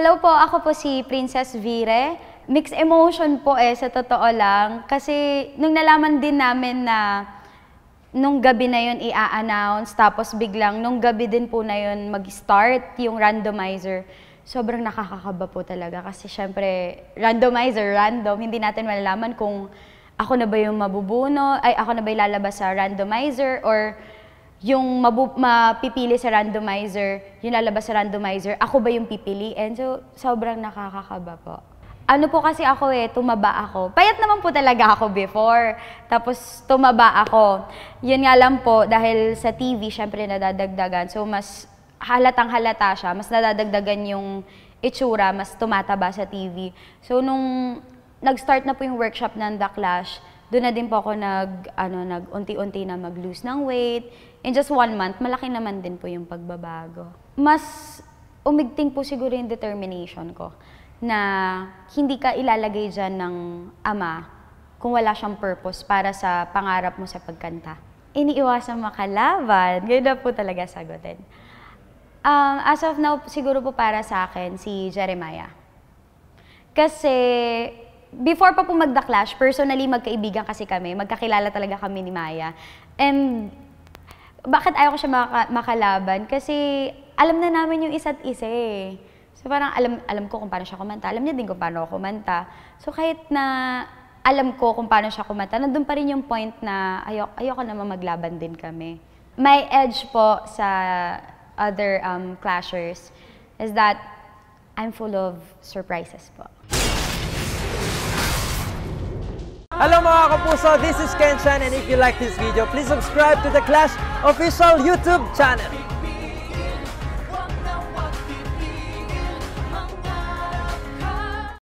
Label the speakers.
Speaker 1: Hello po, ako po si Princess Vire. Mixed emotion po eh, sa totoo lang. Kasi nung nalaman din namin na nung gabi na yun i-announce, tapos biglang nung gabi din po na yun mag-start yung randomizer, sobrang nakakakaba po talaga. Kasi syempre, randomizer, random, hindi natin malalaman kung ako na ba yung mabubuno, ay ako na ba yung lalabas sa randomizer, or yung mapipili sa randomizer, yung lalabas sa randomizer, ako ba yung pipiliin? So, sobrang nakakakaba po. Ano po kasi ako eh, tumaba ako. Payat naman po talaga ako before. Tapos tumaba ako. Yun nga lang po, dahil sa TV, syempre nadadagdagan. So, mas halatang halata siya. Mas nadadagdagan yung itsura, mas tumataba sa TV. So, nung nag-start na po yung workshop ng The Clash, doon na din po ako nag, ano, nag unti-unti na mag-lose ng weight. In just one month, malaki naman din po yung pagbabago. Mas umigting po siguro yung determination ko na hindi ka ilalagay dyan ng ama kung wala siyang purpose para sa pangarap mo sa pagkanta. Iniiwasan makalaban. Ganyan na po talaga sagutin. Um, as of now, siguro po para sa akin, si Jeremiah. Kasi before pa po mag-The Clash, personally magkaibigan kasi kami, magkakilala talaga kami ni Maya. And bakit ayaw ko siya maka- makalaban? Kasi alam na namin yung isa't isa eh. So parang alam, alam ko kung paano siya kumanta, alam niya din kung paano ako kumanta. So kahit na alam ko kung paano siya kumanta, nandun pa rin yung point na ayok, ayoko naman maglaban din kami. My edge po sa other um, clashers is that I'm full of surprises po.
Speaker 2: Hello mga kapuso, this is Ken Chan and if you like this video, please subscribe to the Clash official YouTube channel.